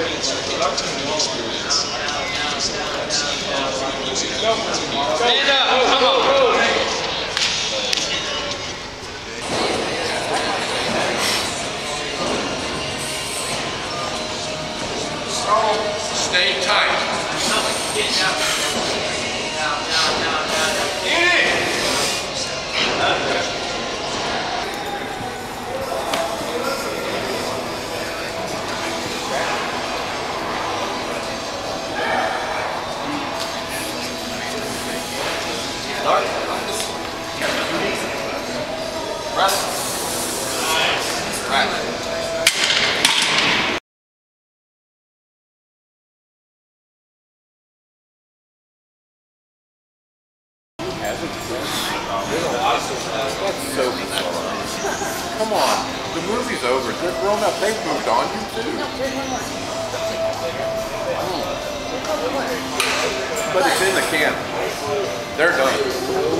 Stand up, come on. Stay tight. Come on, the movie's over. They're grown up. They've moved on. You too. But it's in the can. They're done.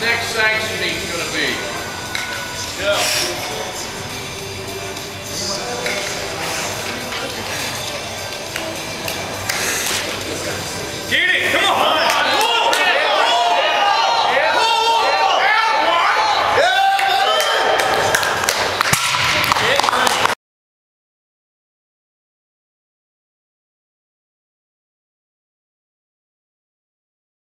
next sanction meet's gonna be. Get